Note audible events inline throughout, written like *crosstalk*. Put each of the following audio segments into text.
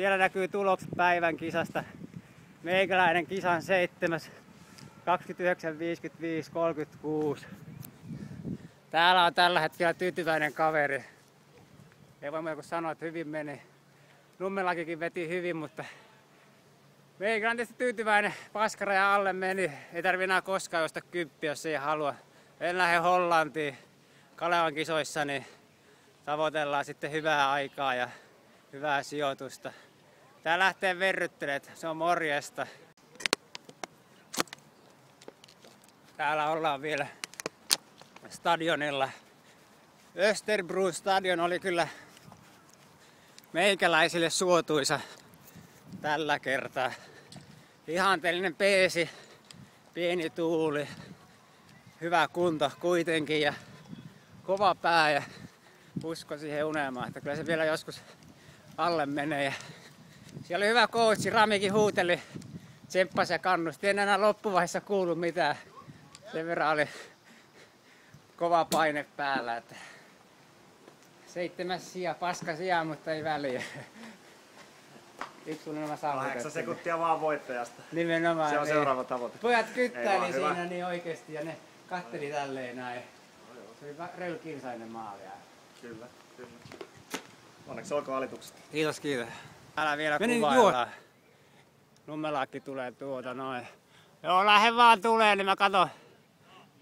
Siellä näkyy tulokset päivän kisasta. Meikäläinen kisan seitsemäs 29.55.36. Täällä on tällä hetkellä tyytyväinen kaveri. Ei voi muuta sanoa, että hyvin meni. Nummelakikin veti hyvin, mutta Meikäläinen tietysti tyytyväinen. Paskaraja alle meni. Ei tarvi enää koskaan josta kyppi, jos ei halua. En lähde Hollantiin Kalevan kisoissa, niin tavoitellaan sitten hyvää aikaa ja hyvää sijoitusta. Tää lähtee verrytteleet, se on morjesta. Täällä ollaan vielä stadionilla. Österbro stadion oli kyllä meikäläisille suotuisa tällä kertaa. Ihanteellinen peesi, pieni tuuli, hyvä kunto kuitenkin ja kova pää ja usko siihen unelmaan, että kyllä se vielä joskus alle menee. Siellä oli hyvä coachi, Ramikin huuteli, tsemppasi ja kannusti. En enää loppuvaiheessa kuulu mitään. Sen verran oli kova paine päällä. Että seitsemäs sija, paska sija, mutta ei väliä. Yksi unelma saavutettu. 8 sekuntia vaan voittajasta. Nimenomaan. Se on niin. seuraava tavoite. Pojat kyttäili hyvä. siinä niin oikeesti ja ne katteli tälleen näin. Se oli reilu kinsainen maali. Kyllä, kyllä. Onneksi olkoon alitukset. Kiitos, kiitos. Älä vielä Meni kuvaillaan. Nummelakki tulee tuota noin. Joo, lähde vaan tulee, niin mä katon.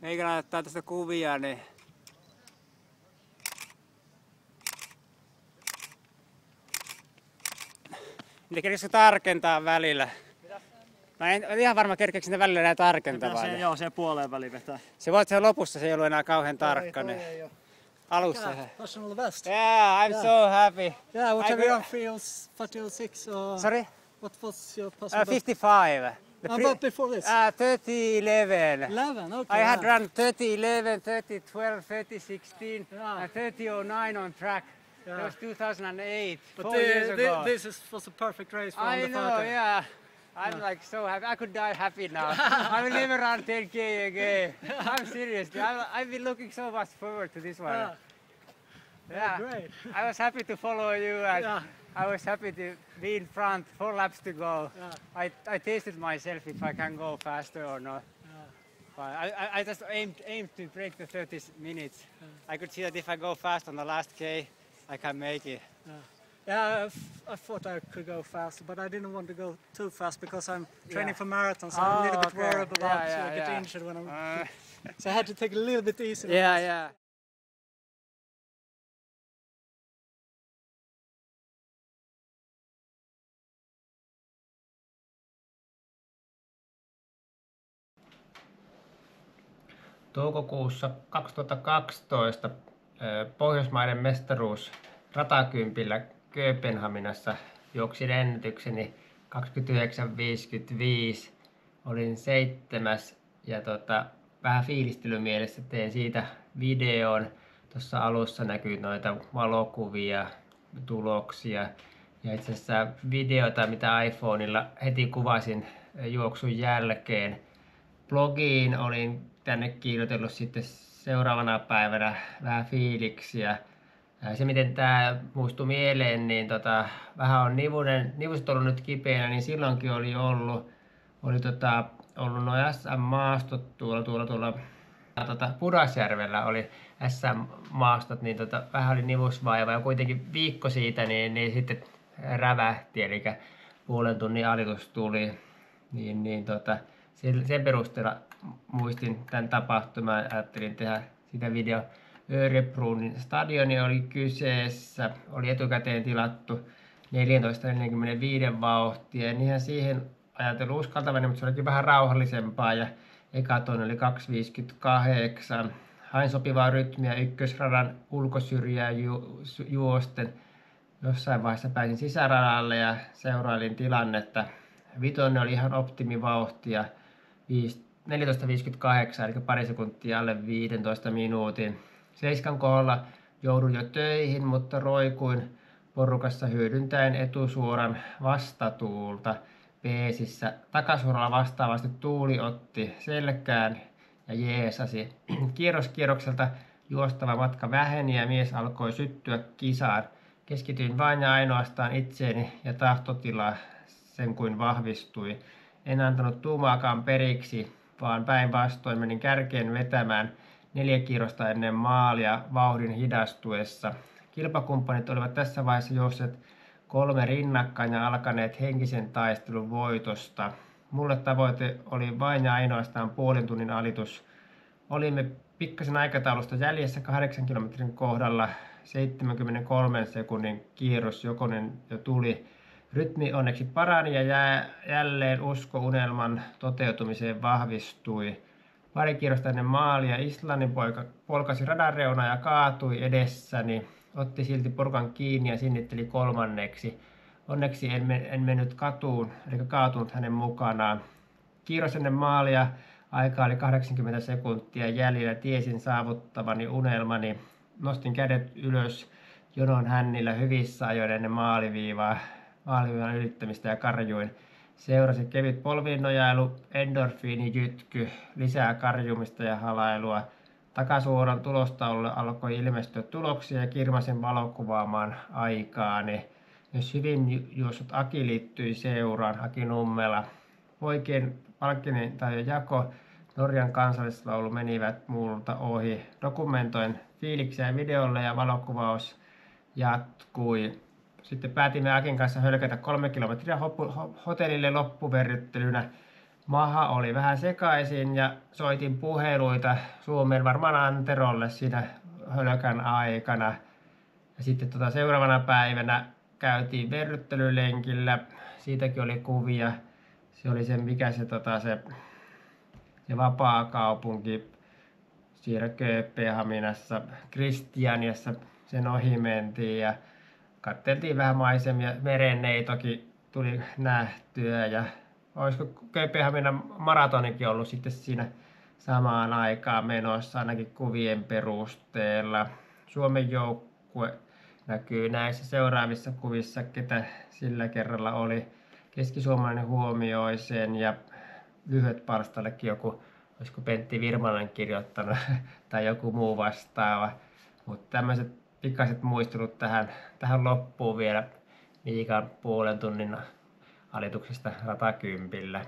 Eikä näyttää tästä kuvia, niin... Niin kerkeekö tarkentaa välillä? Mä en en ihan varma kerkeekö sinne välillä enää tarkentaa. se, joo, se puoleen väliin vetää. Se voi, että se lopussa se ei ollut enää kauhean tarkka, niin alussa se. Wishing all the best. Yeah, I'm Yeah. so happy. Yeah, what I everyone go- feels 46 or Sorry? what was your Uh, possible? 55. The pre- before this? Uh, 30 11. 11, okay. I had yeah. run 30 11, 30 12, 30 16, Yeah. and 30 09 on track. That was 2008, But four the- years the- ago. this is, was a perfect race for I know, 30. yeah. I'm like so happy. I could die happy now. I will never run 10k again. I'm serious. I, I've been looking so much forward to this one. Uh. Yeah. Yeah. Great. I was happy to follow you and Yeah. I was happy to be in front, four laps to go. Yeah. I, I tasted myself if I can go faster or not. But I, I, I just aimed, aimed to break the 30 minutes. I could see that if I go fast on the last K, I can make it. Yeah, I f- I thought I could go faster, but I didn't want to go too fast because I'm training Yeah. for marathons. I'm a Oh, little bit okay. worried about Yeah, yeah, uh, getting yeah. injured when I'm. Uh, *laughs* So I had to take it a little bit easy. yeah, yeah. Toukokuussa 2012 Pohjoismaiden mestaruus ratakympillä Kööpenhaminassa juoksin ennätykseni 29.55. Olin seitsemäs ja tota, vähän fiilistelymielessä tein siitä videon. Tuossa alussa näkyy noita valokuvia, tuloksia. Ja itse asiassa videota, mitä iPhoneilla heti kuvasin juoksun jälkeen, blogiin olin tänne kirjoitellut sitten seuraavana päivänä vähän fiiliksiä. Se miten tämä muistui mieleen, niin tota, vähän on nivunen, nivuset ollut nyt kipeänä, niin silloinkin oli ollut, oli tota, ollut nuo SM-maastot tuolla, tuolla, tuolla tota, Pudasjärvellä oli SM-maastot, niin tota, vähän oli nivusvaiva ja kuitenkin viikko siitä niin, niin sitten rävähti, eli puolen tunnin alitus tuli, niin, niin tota, sen, sen perusteella muistin tämän tapahtuman ja ajattelin tehdä sitä video. Örebrunin stadioni oli kyseessä, oli etukäteen tilattu 14.45 vauhtia. En ihan siihen ajatellut uskaltavani, mutta se olikin vähän rauhallisempaa ja eka toinen oli 2.58. hain sopivaa rytmiä ykkösradan ulkosyrjää ju, juosten. Jossain vaiheessa pääsin sisäradalle ja seurailin tilannetta. Vitonen oli ihan optimivauhtia. 14.58, eli pari sekuntia alle 15 minuutin. Seiskan kohdalla joudun jo töihin, mutta roikuin porukassa hyödyntäen etusuoran vastatuulta. Peesissä takasuoralla vastaavasti tuuli otti selkään ja jeesasi. Kierroskierrokselta juostava matka väheni ja mies alkoi syttyä kisaan. Keskityin vain ja ainoastaan itseeni ja tahtotila sen kuin vahvistui. En antanut tuumaakaan periksi, vaan päinvastoin menin kärkeen vetämään neljä kierrosta ennen maalia vauhdin hidastuessa. Kilpakumppanit olivat tässä vaiheessa juosseet kolme rinnakkain ja alkaneet henkisen taistelun voitosta. Mulle tavoite oli vain ja ainoastaan puolen tunnin alitus. Olimme pikkasen aikataulusta jäljessä kahdeksan kilometrin kohdalla 73 sekunnin kierros jokonen jo tuli. Rytmi onneksi parani ja jää, jälleen usko unelman toteutumiseen vahvistui. Pari kierrosta ennen maalia Islannin poika polkasi radan ja kaatui edessäni. Otti silti porukan kiinni ja sinnitteli kolmanneksi. Onneksi en, men, en mennyt katuun, eli kaatunut hänen mukanaan. Kierros ennen maalia aika oli 80 sekuntia jäljellä. Tiesin saavuttavani unelmani. Nostin kädet ylös jonon hännillä hyvissä ajoin ennen maaliviivaa maaliviivan ylittämistä ja karjuin. Seurasi kevyt polviin nojailu, endorfiinijytky, lisää karjumista ja halailua. Takasuoran tulostaululle alkoi ilmestyä tuloksia ja kirmasin valokuvaamaan aikaani. Myös hyvin juossut Aki liittyi seuraan, Aki Nummela. Poikien palkkinen tai jako Norjan kansallislaulu menivät muulta ohi. Dokumentoin fiiliksiä videolle ja valokuvaus jatkui. Sitten päätimme Akin kanssa hölkätä kolme kilometriä hotellille loppuverryttelynä. Maha oli vähän sekaisin ja soitin puheluita Suomen varmaan Anterolle siinä hölkän aikana. Ja sitten tota seuraavana päivänä käytiin verryttelylenkillä. Siitäkin oli kuvia. Se oli se, mikä se, tota, se, se vapaa kaupunki siellä Kööpenhaminassa, Kristianiassa sen ohi mentiin ja katteltiin vähän maisemia, merenneitokin tuli nähtyä ja olisiko Kööpenhaminan maratonikin ollut sitten siinä samaan aikaan menossa ainakin kuvien perusteella. Suomen joukkue näkyy näissä seuraavissa kuvissa, ketä sillä kerralla oli. Keskisuomalainen huomioi sen ja lyhyet palstallekin joku, olisiko Pentti Virmanen kirjoittanut *laughs* tai joku muu vastaava. Mutta tämmöiset pikaiset muistelut tähän, tähän loppuun vielä Miikan puolen tunnin alituksesta ratakympillä.